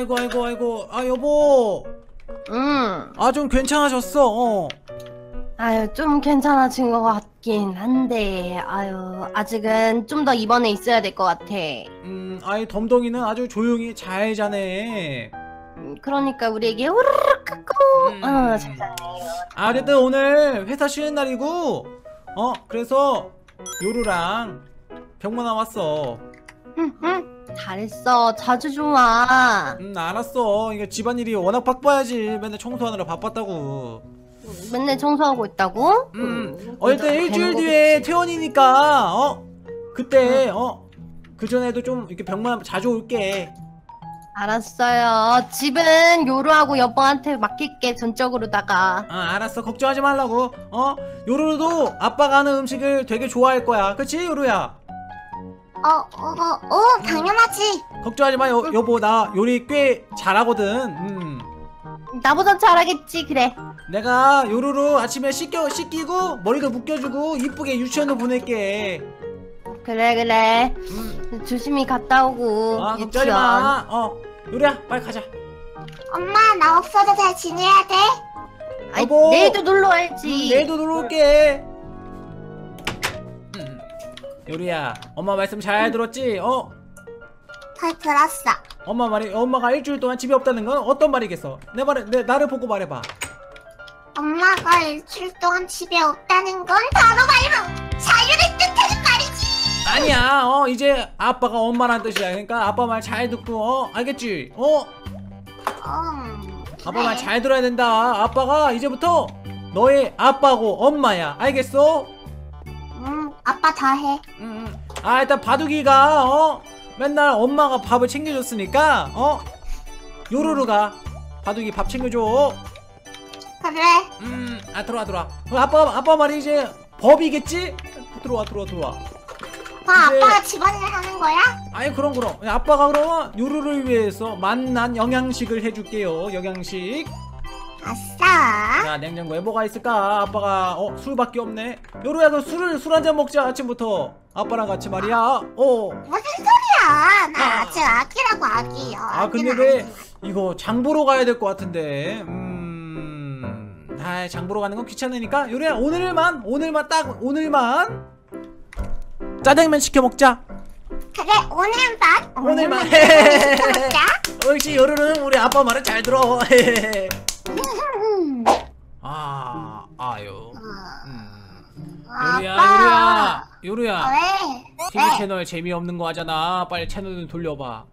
아이고 아이고 아이고 아 여보 응. 아 좀 괜찮아졌어 어. 아유, 좀 괜찮아진 것 같긴 한데, 아유, 아직은 좀 더 입원해 있어야 될 것 같아. 음 아이 덤덩이는 아주 조용히 잘 자네 음, 그러니까 우리에게 후루룩 깎고, 음. 어, 잘 자네요. 아 어쨌든 오늘 회사 쉬는 날이고 어 그래서 요루랑 병만 나왔어 응, 응. 잘했어. 자주 좀 와. 음 알았어. 이게 집안일이 워낙 바빠야지. 맨날 청소하느라 바빴다고. 맨날 청소하고 있다고? 음 어쨌든 일주일 뒤에 퇴원이니까 어? 그때 어 그 전에도 좀 이렇게 병만 자주 올게. 알았어요. 집은 요루하고 여보한테 맡길게, 전적으로다가. 아 알았어. 걱정하지 말라고. 어? 요루도 아빠가 하는 음식을 되게 좋아할 거야. 그치 요루야 어, 어, 어, 어, 당연하지. 걱정하지 마 여, 여보 나 요리 꽤 잘하거든 음 나보다 잘하겠지, 그래. 내가 요루루 아침에 씻겨 씻기고 머리도 묶여주고 이쁘게 유치원도 보낼게 그래, 그래. 음. 조심히 갔다 오고. 아 걱정하지. 마어 요리야 빨리 가자 엄마, 나 없어도 잘 지내야 돼. 아이, 여보. 내일도 놀러 와야지. 음, 내일도 놀러 올게 음. 요리야 엄마 말씀 잘 들었지? 어? 잘 들었어. 엄마 말이 엄마가 일주일 동안 집에 없다는 건 어떤 말이겠어? 내 말을 내 나를 보고 말해봐. 엄마가 일주일 동안 집에 없다는 건 바로 말로 자유를 뜻하는 말이지. 아니야. 어 이제 아빠가 엄마란 뜻이야. 그러니까 아빠 말 잘 듣고 어 알겠지? 어 음, 아빠. 말 잘 들어야 된다. 아빠가 이제부터 너의 아빠고 엄마야. 알겠어? 음, 아빠 다 해. 응. 응. 아 일단 바둑이가 어 맨날 엄마가 밥을 챙겨줬으니까 어 요루루가 바둑이 밥 챙겨줘. 그래. 음, 아 들어와 들어와. 어, 아빠 아빠 말이 이제 법이겠지? 들어와 들어와 들어와. 그 이제- 아빠가 집안일 하는 거야? 아니 그럼 그럼 아빠가 그러면 요루를 위해서 맛난 영양식을 해줄게요 영양식 아싸. 자 냉장고에 뭐가 있을까 아빠가 어 술밖에 없네 요루야 그 술을 술 한 잔 먹자 아침부터 아빠랑 같이 말이야 어. 무슨 소리야? 나 아. 아직 아기라고 아기요. 아 근데 왜 이거 장 보러 가야 될 것 같은데 음... 아, 장 보러 가는 건 귀찮으니까 요리야 오늘만 오늘만 딱 오늘만 짜장면 시켜 먹자 그래 오늘만 오늘만. 시켜 먹자. 역시 요루는 우리 아빠 말을 잘 들어 음. 아 아유 음. 아빠. 요루야 요루야 요루야 왜? TV 왜? 채널 재미없는 거 하잖아 빨리 채널 좀 돌려봐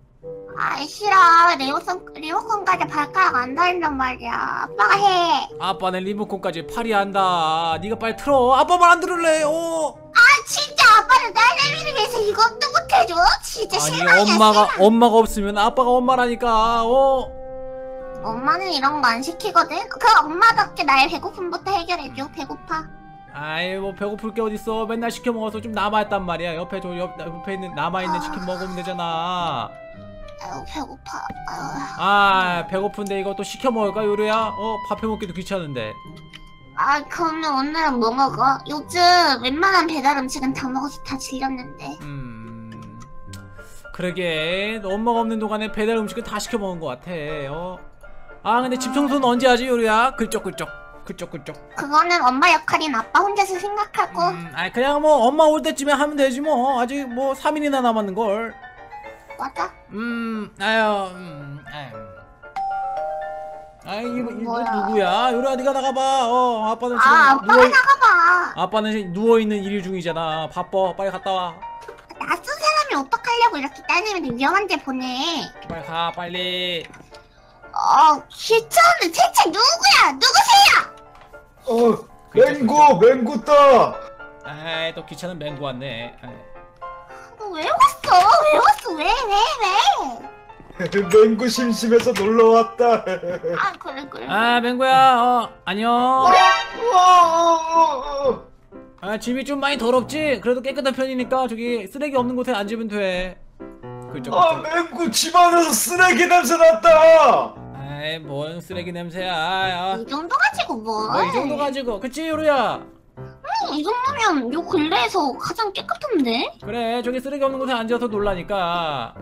아 싫어 리모컨 리모컨까지 발가락 안 닿는단 말이야 아빠가 해. 아빠는 리모컨까지 팔이 한다 네가 빨리 틀어 아빠 말 안 들을래 어 아 진짜 아빠는 딸내미를 위해서 이것도 못해줘? 진짜 아니 실망이야 엄마가 실망. 엄마가 없으면 아빠가 엄마라니까 어 엄마는 이런 거 안 시키거든? 그 엄마답게 나의 배고픔부터 해결해줘 배고파. 아이 뭐 배고플 게 어딨어? 맨날 시켜 먹어서 좀 남아있단 말이야. 옆에 저 옆, 옆에 있는 남아있는 치킨 먹으면 되잖아. 아유 배고파. 아유. 아 배고픈데 이거 또 시켜 먹을까 요리야? 어 밥 해먹기도 귀찮은데. 아 그러면 오늘은 뭐 먹어? 요즘 웬만한 배달 음식은 다 먹어서 다 질렸는데. 음 그러게. 너 엄마가 없는 동안에 배달 음식을 다 시켜 먹은 것 같아 어? 아 근데 집 청소는 언제 하지 요리야? 글쩍글쩍 글쩍글쩍 그거는 엄마 역할인 아빠 혼자서 생각하고. 음, 아 그냥 뭐 엄마 올 때쯤에 하면 되지 뭐. 아직 뭐 3일이나 남았는걸. 맞아? 음 아유 음 아유. 아이 이거, 이거? 누구야? 요리야 네가 나가봐. 어 아빠는 지금 아 아빠가 누워 나가봐. 아빠는 누워있는 일 중이잖아. 바빠. 빨리 갔다 와. 낯선 사람이 어떡하려고 이렇게 딸내미를 위험한 데 보내? 빨리 가 빨리 어 귀찮은데 대체 누구야 누구세요 어, 맹구, 맹구다. 아이 또 귀찮은 맹구 왔네 아이. 너왜 왔어 왜 왔어 왜 왜 왜? 맹구 심심해서 놀러 왔다. 아 그래 그래 아 맹구야 어 안녕 어, 어, 어. 아 집이 좀 많이 더럽지 그래도 깨끗한 편이니까 저기 쓰레기 없는 곳에 앉으면 돼 그쪽 아, 맹구 집안에서 쓰레기 냄새 났다. 아이 뭔 쓰레기 냄새야. 아, 이 정도 가지고 뭐? 뭐이 정도 가지고. 그치 요루야? 이 정도면 요 근래에서 가장 깨끗한데? 그래 저기 쓰레기 없는 곳에 앉아서 놀라니까.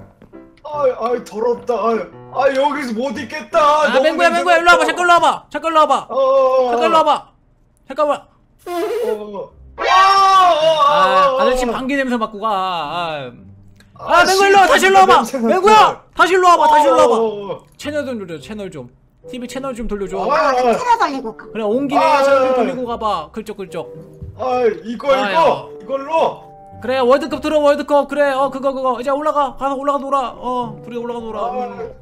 아, 아이 아이 더럽다. 아이, 아 여기서 못 있겠다. 아 맹구야 맹구야 일로 와봐. 잠깐 일로 와봐. 잠깐 일로 와봐. 어, 잠깐 일로 와봐. 잠깐만 어. 아, 아 아저씨 방귀 냄새 맡고 가. 아, 아 맹구 일로 와 다시 일로 와봐. 맹구야 다시 일로 와봐 다시 일로 와봐 어, 채널 좀 돌려 채널 좀 TV 채널 좀 돌려줘 아, 아, 틀어 돌리고 가. 그래 온 김에 아, 채널 좀 아, 돌리고 가봐 글쩍글쩍 아 이거. 이거 이걸로 그래 월드컵 들어 월드컵 그래 어 그거 그거 이제 올라가 가서 올라가 놀아 어 둘이 올라가 놀아 아, 음.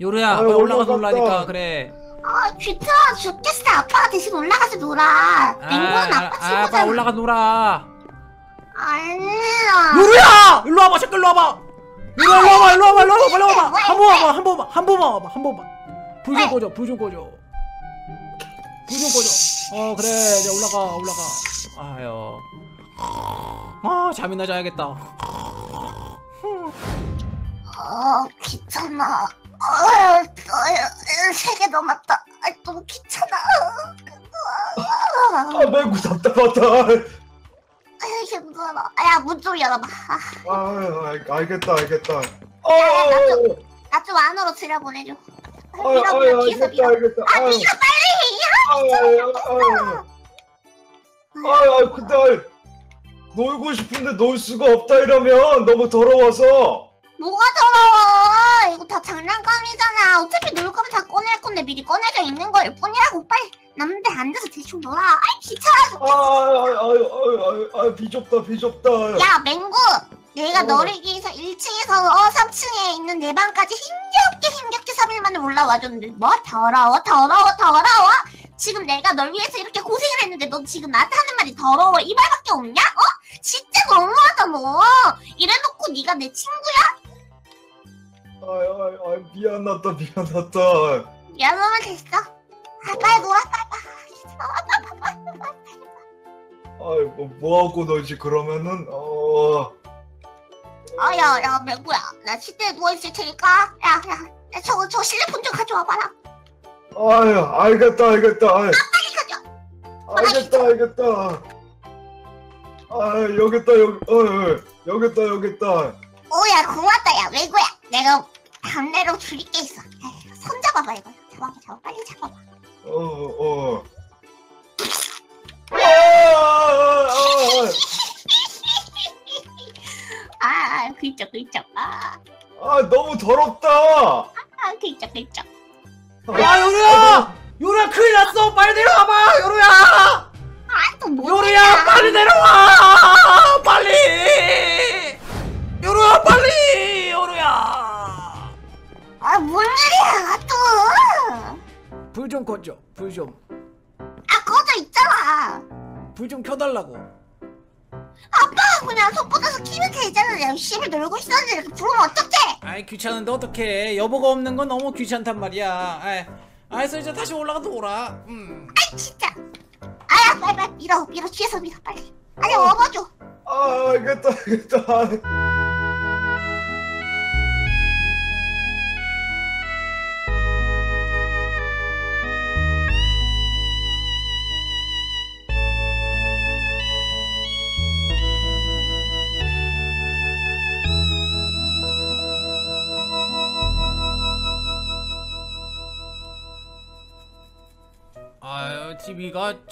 요루야 빨리 올라가서. 놀라니까 그래 아 귀찮아 죽겠어. 아빠가 대신 올라가서 놀아. 맹구는 아, 아빠 아, 친구잖아. 빨리 올라가 놀아 아니야. 요루야 일로 와봐 잠깐 일로 와봐 요루야 일로 와봐 일로 와봐 일로 와봐 빨리 와봐 한 번만 와봐 한 번만 한 번만 와봐 한 번만 불 좀 꺼줘 불 좀 꺼줘 불 좀 꺼줘 어 그래 이제 올라가 올라가 아유 아 잠이나 자야겠다 어 귀찮아. 어, 세개 넘었다. 아, 너무 귀찮아. 아 맹구 답답하다 아유 힘들어. 야문 좀 열어봐. 아, 아 알- 알겠다 알겠다 어, 어, 나 좀 안으로 들여 보내줘. 어, 아, 밀어 아, 밀어 뒤에서 알겠다 밀어. 알겠다 아 아유, 밀어 빨리. 아유, 아유, 아유, 아유, 근데 아유, 놀고 싶은데 놀 수가 없다 이러면 너무 더러워서 뭐가 더러워. 이거 다 장난감이잖아. 어차피 놀 거면 다 꺼낼 건데 미리 꺼내져 있는 거일 뿐이라고. 빨리 남들 앉아서 대충 놀아. 아이 귀찮아. 아, 아유, 아유, 아유, 아유, 아유, 비좁다, 비좁다. 야 맹구 내가 어. 너를 위해서 1층에서 어 3층에 있는 내 방까지 힘겹게 힘겹게 3일 만에 올라와 줬는데 뭐 더러워 더러워 더러워 지금 내가 널 위해서 이렇게 고생을 했는데 너 지금 나한테 하는 말이 더러워 이 말밖에 없냐? 어? 진짜 너무하다 너 이래놓고 네가 내 친구야? 아유, 아유, 아유, 미안하다, 미안하다. 미안하면 됐어? 아 빨리 놀아 빨리 아유, 뭐, 뭐 하고 놀지 그러면은? 어, 아 야 야 맹구야? 나 침대에 누워있을 테니까? 야 야 야, 저거 저 실내폰 좀 가져와봐라. 아유, 알겠다, 알겠다. 아유, 빨리 가져 알겠다, 알겠다. 아, 여기 있다, 여기, 어, 어, 여기 있다, 여기 있다. 오 야 고맙다 야 외구야. 내가 담내로 줄일 게 있어. 손 잡아봐 이거. 잡아봐 잡아 빨리 잡아봐. 어, 어. 아, 아, 아, 아, 아 그쪽 그쪽 아, 아, 아, 너무 더럽다. 아 그쪽 그쪽 아 요루야! 요루야 큰일 났어. 빨리 내려와봐 요루야. 아 또 뭐 요루야 빨리 내려와. 빨리. 요루야 빨리 요루야 아 뭔 일이야 또아 불좀 꺼줘 불좀불 꺼져 있잖아. 좀 켜달라고. 아빠가 그냥 손 뻗어서 키면 되잖아. 열심히 놀고 있었는데 이렇게 부르면 어떡해? 아이 귀찮은데 어떡해. 여보가 없는 건 너무 귀찮단 말이야. 아이 알았어 이제 다시 올라가서 오라. 음. 아이 진짜. 아야 빨리 빨리 밀어 밀어. 뒤에서 밀어 빨리. 아니 업어줘. 아, 알겠다, 알겠다.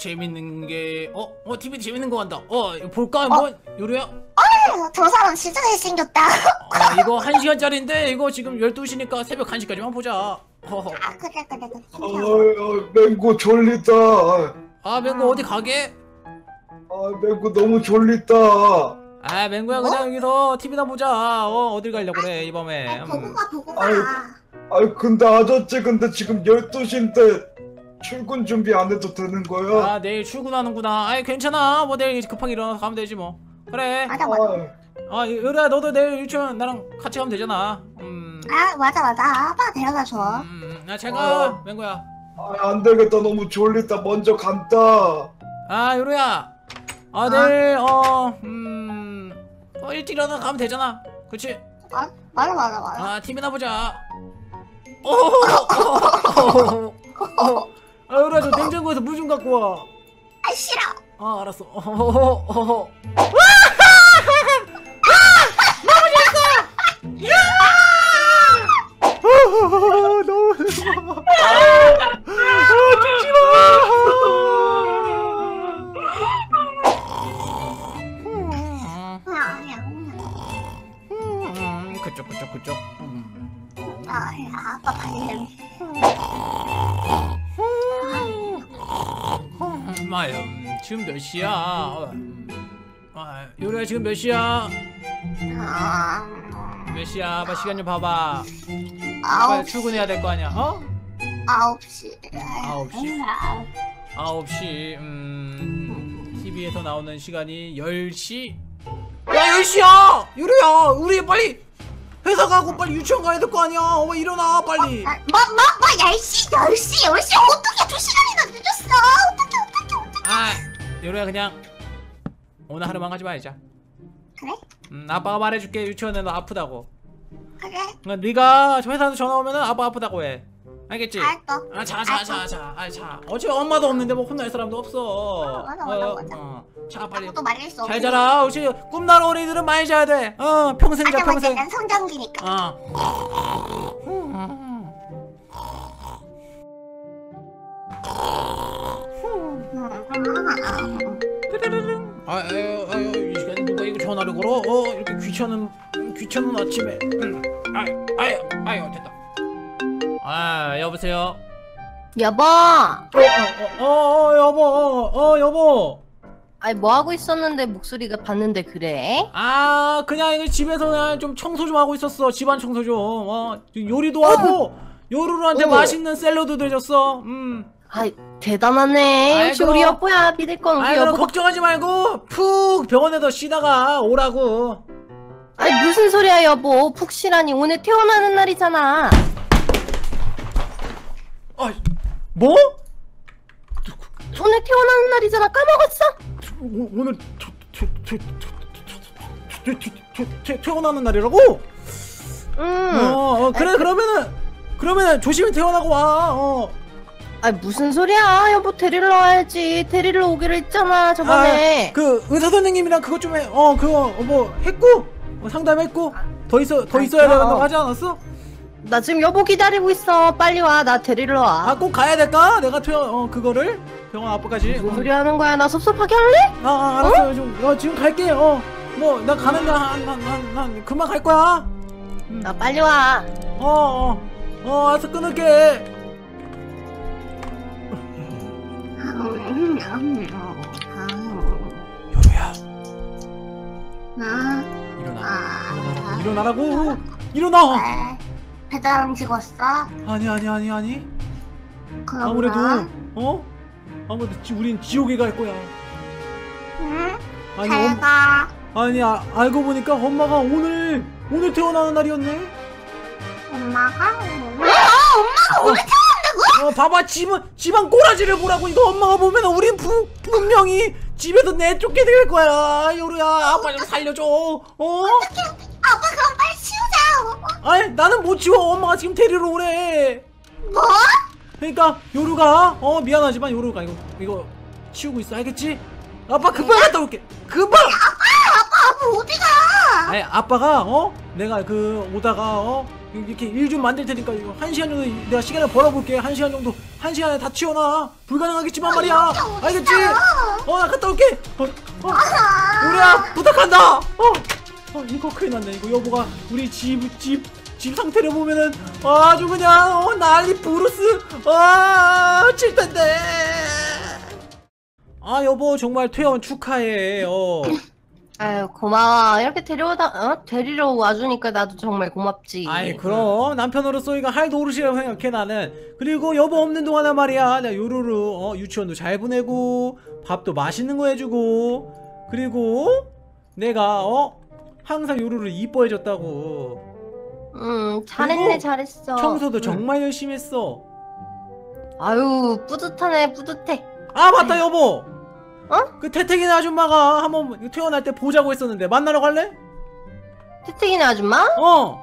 재밌는 게 어? 어 TV 재밌는 거 같다 어 이거 볼까 한번 요루야 아유, 저 사람 진짜 잘생겼다 아 이거 1시간짜리인데 이거 지금 12시니까 새벽 1시까지만 보자 허허. 아 그래 그래 그래 아, 아, 맹구 졸리다. 아, 아 맹구 어디 가게? 아, 맹구 너무 졸리다. 아 맹구야 그냥 여기서 TV나 보자 어 어딜 가려고 그래 이 밤에 아, 보고 음. 가 보고 가 아유. 아, 근데 아저씨, 근데 지금 12시인데 출근 준비 안 해도 되는 거야? 아 내일 출근하는구나. 아이 괜찮아. 뭐 내일 급하게 일어나서 가면 되지 뭐. 그래. 맞아 맞아. 아, 아 요루야 너도 내일 유치원 나랑 같이 가면 되잖아. 음, 아 맞아 맞아. 아빠 데려다 줘. 음, 아 잘가 어. 맹구야. 아, 안 되겠다. 너무 졸리다. 먼저 간다. 아 요루야. 아 내일 어 음. 어, 일찍 일어나서 가면 되잖아. 그치? 아, 맞아 맞아 맞아. 아 TV나 보자. 오호호호호호호 아 그래 저 냉장고에서 물 좀 갖고 와. 아 싫어. 아 알았어. 어허 어허. 너무 무서워. 아, 죽지 마. 그쪽 그쪽 그쪽. 아, 아빠 발냄새. 아유 음, 지금 몇 시야 음, 아, 요리야 지금 몇 시야 아, 몇 시야 아빠 시간 좀 봐봐 시. 출근해야 될 거 아니야 어? 아홉 시. 아홉 시? 9시 음 TV에서 나오는 시간이 10시 야 10시야 유리야 우리 빨리 회사 가고 빨리 유치원 가야 될 거 아니야 어머 일어나 빨리 아, 뭐, 뭐, 뭐, 10시, 10시, 10시, 어떻게 두 시간이나 늦었어? 아 유리야 그냥 오늘 하루만 가지 말자 그래? 음 아빠가 말해줄게 유치원에 너 아프다고 그래? 어, 네가 회사에서 전화 오면은 아빠 아프다고 해 알겠지? 알았어. 아, 자, 자, 자, 자, 아, 자. 어제 엄마도 없는데 뭐 혼날 사람도 없어. 맞아, 맞아, 어, 맞아. 어. 자, 빨리. 아무도 말릴 수 없어. 잘 자라. 혹시 꿈나는 어린이들은 많이 자야 돼. 어, 평생 자, 맞아. 평생. 난 성장기니까. 어. 아, 아유, 아유, 이 시간에 누가 이거 전화를 걸어? 어, 이렇게 귀찮은, 귀찮은 아침에. 음. 아, 아유, 아유, 됐다. 아, 여보세요. 여보! 어, 어, 어, 어, 여보, 어, 어, 여보. 아니 뭐 하고 있었는데 목소리가 봤는데 그래? 아, 그냥 집에서 그냥 좀 청소 좀 하고 있었어. 집안 청소 좀. 어, 요리도 하고, 요루루한테 어. 맛있는 샐러드도 해줬어. 음. 아이 대단하네 아이, 역시. 우리 여보야 믿을 건 우리 아이, 그럼 여보가 걱정하지 말고, 푹 병원에서 쉬다가 오라고. 아니 무슨 소리야 여보 푹 쉬라니 오늘 태어나는 날이잖아 아, 뭐? 오늘 태어나는 날이잖아 까먹었어? 오, 오늘 태어나는 날이라고? 응 어, 어, 그래, 그러면은, 그러면은 조심히 태어나고 와. 어. 아니 무슨 소리야 여보 데리러 와야지 데리러 오기로 했잖아 저번에 아, 그 의사 선생님이랑 그것 좀 해. 어, 그거 뭐 했고? 어, 상담했고? 더 있어 더 아, 있어야 그럼. 된다고 하지 않았어? 나 지금 여보 기다리고 있어 빨리 와나 데리러 와 아, 꼭 가야 될까? 내가 퇴원 어 그거를 병원 앞까지. 무슨 소리 하는 거야 나 섭섭하게 할래? 아, 아 알았어. 좀 어, 지금 갈게. 어. 뭐 나 가는데 한한한 금방 갈 거야. 음. 나 빨리 와 어, 어. 어, 알았어 끊을게. 요루야, 아, 일어나. 아, 일어나라고. 일어나라고. 일어나. 아, 배달 음식 왔어? 아니 아니 아니 아니. 그럼 아무래도 나? 어? 아무래도 지, 우린 지옥에 갈 거야. 응? 아니 잘 엄, 가. 아니 아, 알고 보니까 엄마가 오늘 오늘 태어나는 날이었네. 엄마가? 어 봐봐 집은 집안 꼬라지를 보라고. 이거 엄마가 보면 우린 부, 분명히 집에서 내쫓게 될 거야. 요루야. 아빠 좀 살려줘. 어? 아빠 그럼 빨리 치우자. 아니 나는 못 치워. 엄마가 지금 데리러 오래. 뭐? 그러니까 요루가 어 미안하지만 요루가 이거 이거 치우고 있어. 알겠지? 아빠 금방 갔다 올게. 금방! 아빠 어디가? 아니 아빠가 어? 내가 그 오다가 어? 이렇게 일 좀 만들 테니까 이거 한 시간 정도 내가 시간을 벌어볼게. 한 시간 정도 한 시간에 다 치워놔. 불가능하겠지만 말이야. 이렇게 알겠지? 어 나 갔다 올게. 어, 어. 우리야 부탁한다. 어, 어 이거 큰일 났네. 이거 여보가 우리 집집집 상태를 보면은 아주 그냥 어 난리 부르스. 아 칠 텐데. 아 여보 정말 퇴원 축하해. 어 아유 고마워. 이렇게 데려오다 어? 데리러 와주니까 나도 정말 고맙지. 아이 그럼. 남편으로서 이거 할 노릇이라고 생각해 나는. 그리고 여보 없는 동안에 말이야. 내가 요루루 어, 유치원도 잘 보내고 밥도 맛있는 거 해주고. 그리고 내가 어? 항상 요루루 이뻐해줬다고. 응 잘했네 그리고 잘했어. 청소도 응. 정말 열심히 했어. 아유 뿌듯하네 뿌듯해. 아 맞다 여보 어? 그 태택이네 아줌마가 한번 퇴원할 때 보자고 했었는데 만나러 갈래? 태택이네 아줌마? 어.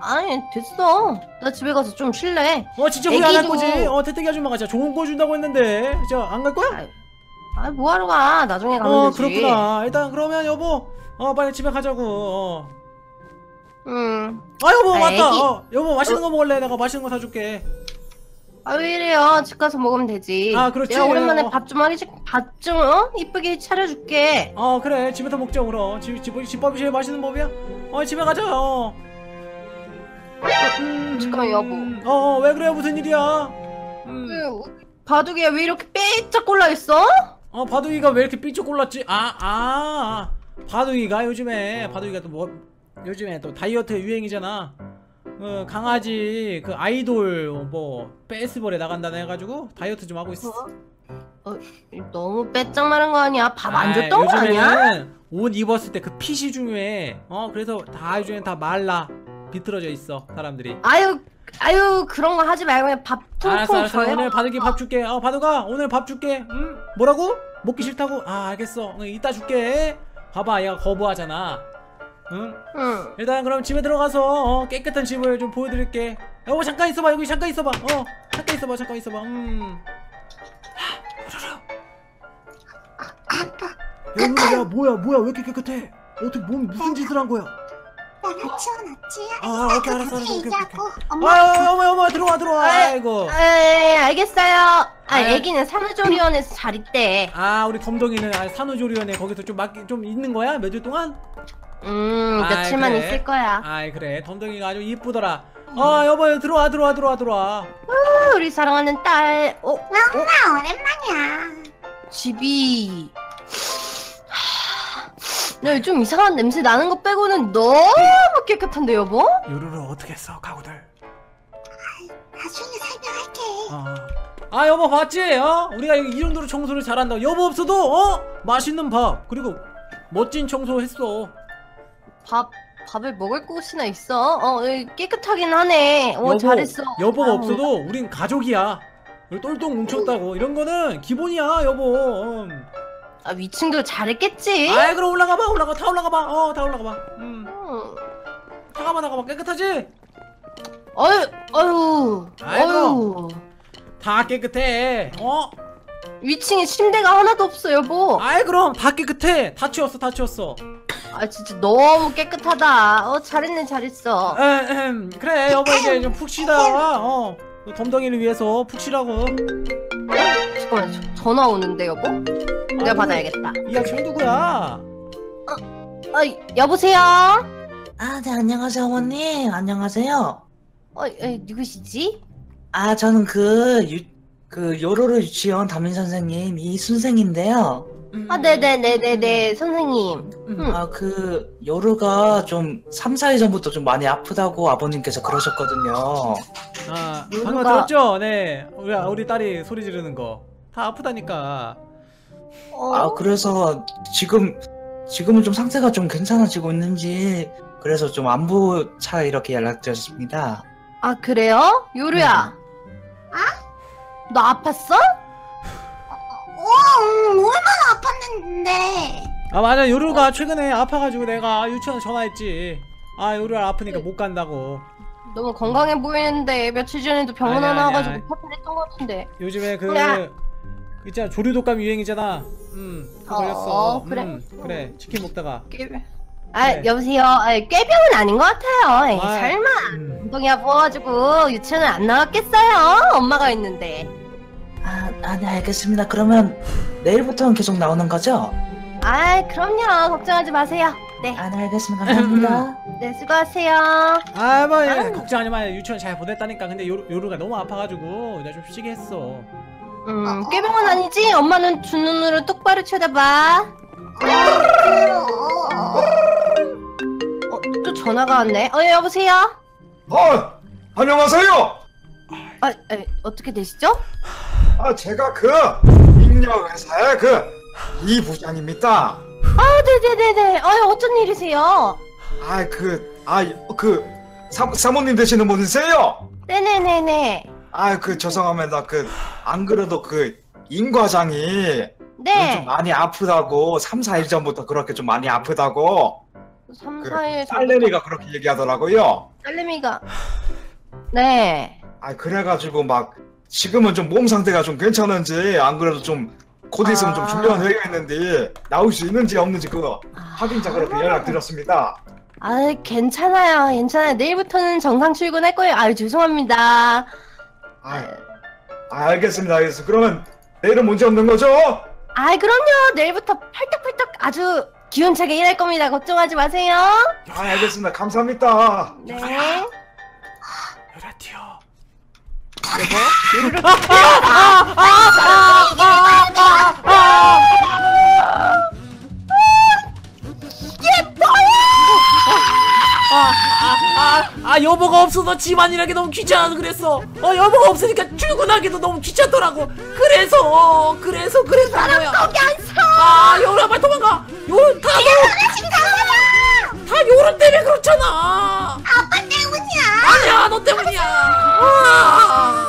아니 됐어. 나 집에 가서 좀 쉴래. 어 진짜 후회 안 할 거지? 어 태택이 아줌마가 진짜 좋은 거 준다고 했는데. 진짜 안 갈 거야? 아 뭐하러 가? 나중에 가면 어 되지. 그렇구나. 일단 그러면 여보 어 빨리 집에 가자고. 어. 응아 여보 아, 맞다. 애기- 어, 여보 맛있는 거 먹을래? 내가 맛있는 거 사줄게 아 왜 이래요? 집 가서 먹으면 되지. 아, 그렇지. 내가 오랜만에 어. 밥좀 하기 밥좀 어? 이쁘게 차려줄게. 어 그래 집에서 먹자 그럼 집, 집, 집밥이 제일 맛있는 법이야 어 집에 가자 어 음, 잠깐만, 여보. 어왜 그래 무슨 일이야 음. 그, 바둑이야 왜 이렇게 삐쩍 골라 있어? 어 바둑이가 왜 이렇게 삐쩍 골랐지 아 아, 바둑이가 요즘에 바둑이가 또 뭐 요즘에 또 다이어트 유행이잖아 어, 강아지 그 아이돌 뭐 베이스볼에 나간다네 해가지고 다이어트 좀 하고 있어. 어, 너무 빼짝 마른 거 아니야? 밥안 아이, 줬던 거 아니야? 옷 입었을 때 그 핏이 중요해. 어 그래서 다 요즘엔 다 말라. 비틀어져 있어 사람들이. 아유 아유 그런 거 하지 말고 그냥 밥 퉁퉁 줘요. 오늘 바둑이 밥 줄게. 어 바둑아 오늘 밥 줄게. 응? 뭐라고? 먹기 싫다고? 아 알겠어. 응, 이따 줄게. 봐봐 얘가 거부하잖아 응? 응. 일단 그럼 집에 들어가서 어, 깨끗한 집을 좀 보여드릴게. 여보 잠깐 있어봐 여기 잠깐 있어봐. 어 잠깐 있어봐 잠깐 있어봐. 음 아빠 야, 야 뭐야 뭐야 왜 이렇게 깨끗해? 어떻게 몸 무슨 짓을 한 거야? 나가 치워놨지? 아 오케이 알았어 알았어 오케이 오케이 아 엄마. 어머 어머 들어와 들어와. 아이, 아이고. 에이 알겠어요. 아. 애기는 산후조리원에서 잘 있대. 아 우리 검동이는 아, 산후조리원에 거기서 좀 맡기 좀 있는 거야? 몇 주 동안 음 아이, 며칠만 그래. 있을 거야. 아이 그래 덤덩이가 아주 이쁘더라 아 여보 들어와 들어와 들어와 들어와 아, 우리 사랑하는 딸. 어 엄마 오랜만이야 집이. 네, 좀 이상한 냄새 나는 거 빼고는 너무 깨끗한데 여보? 요루루 어떻게 했어 가구들 나중에 설명할게 아, 아 여보 봤지? 어? 우리가 이 정도로 청소를 잘한다 여보 없어도 어? 맛있는 밥 그리고 멋진 청소 했어 밥 밥을 먹을 곳이나 있어? 어 에이, 깨끗하긴 하네. 어 잘했어. 여보가 아우. 없어도 우린 가족이야 우리 똘똘 뭉쳤다고 이런 거는 기본이야 여보 음. 아 위층도 잘했겠지. 아이 그럼 올라가 봐 올라가 다 올라가 봐 어 다 올라가 봐 음. 음. 나가봐 나가봐 깨끗하지? 어유 어유 아이고. 어유 다 깨끗해 어? 위층에 침대가 하나도 없어 여보. 아이 그럼 다 깨끗해 다 치웠어 다 치웠어 아 진짜 너무 깨끗하다. 어 잘했네 잘했어. 에헴 그래 여보 이제 좀 푹 쉬다가 어 덤덩이를 위해서 푹 쉬라고 잠깐만 저- 전화 오는데 여보? 내가 아이고, 받아야겠다. 이 아저씨 누구야? 아 여보세요? 아, 네, 안녕하세요, 어머님. 안녕하세요. 어 에, 누구시지? 아, 저는 그, 유, 그, 요로로 유치원 담임 선생님 이순생인데요. 아 네네네네네 선생님. 음. 아, 그, 요로가 좀 3, 4일 전부터 좀 많이 아프다고 아버님께서 그러셨거든요. 아 방금 들었죠? 네 우리 우리 딸이 소리 지르는 거 다 아프다니까 어? 아, 그래서 지금, 지금은 좀 상태가 좀 괜찮아지고 있는지, 그래서 좀 안부 차 이렇게 연락드렸습니다. 아 그래요? 요루야. 아? 너 아팠어? 와 음, 얼마나 아팠는데 아 맞아 요루가 최근에 아파가지고 내가 유치원 전화했지 아 요루가 아프니까 못 간다고 너무 건강해 보이는데 며칠 전에도 병원 아니, 하나 아니, 와가지고 아니. 파탈했던 것 같은데. 요즘에 그 야. 있잖아 조류 독감 유행이잖아 음 그거 어, 걸렸어 그래? 음, 그래 치킨 먹다가 꾀병. 아 네. 여보세요. 아, 꾀병은 아닌 것 같아요. 에이, 아, 설마 음. 엉덩이가 부어가지고 유치원을 안 나왔겠어요? 엄마가 있는데. 아, 아, 네, 알겠습니다. 그러면 내일부터는 계속 나오는 거죠? 아 그럼요. 걱정하지 마세요. 네, 아, 네, 알겠습니다. 감사합니다. 네 수고하세요. 아뭐 아유. 걱정하지 마 유치원 잘 보냈다니까 근데 요루, 요루가 너무 아파가지고 내가 좀 쉬게 했어 음, 꾀병은 아니지? 엄마는 두 눈으로 똑바로 쳐다봐. 어, 또 전화가 왔네. 어, 여보세요? 아 안녕하세요 아, 에, 어떻게 되시죠? 아 제가 그 인력 회사의 그 이 부장입니다 아, 네네네네. 아, 어쩐 일이세요? 아 그 아 그 사모님 되시는 분이세요? 네네네네. 아 그 죄송합니다 그 안 그래도 그 임 과장이 좀 네. 많이 아프다고 3, 4일 전부터 그렇게 좀 많이 아프다고 3, 그 4일 딸내미가 그렇게 얘기하더라고요 딸내미가. 네. 아 그래가지고 막 지금은 좀 몸 상태가 좀 괜찮은지 안 그래도 좀 곧 있으면 좀 아. 중요한 회의가 있는데 나올 수 있는지 없는지 그거 확인자 그렇게 연락드렸습니다 아, 괜찮아요. 괜찮아요. 내일부터는 정상 출근할 거예요. 아유, 죄송합니다. 아 아, 알겠습니다, 알겠습니다. 그러면 내일은 문제 없는 거죠? 아이 그럼요 내일부터 펄떡펄떡 아주 기운차게 일할 겁니다 걱정하지 마세요 아, 알겠습니다. 감사합니다. 네 아, 아 여보가 없어서 집안일하기 너무 귀찮아서 그랬어. 어 여보가 없으니까 출근하기도 너무 귀찮더라고. 그래서 어, 그래서 그래서 거야. 거기 안 서! 아 여보야 빨리 도망가. 여보 가 지금 가자 다 요런 때문에 그렇잖아. 아빠 때문이야. 아니야 너 때문이야. 아.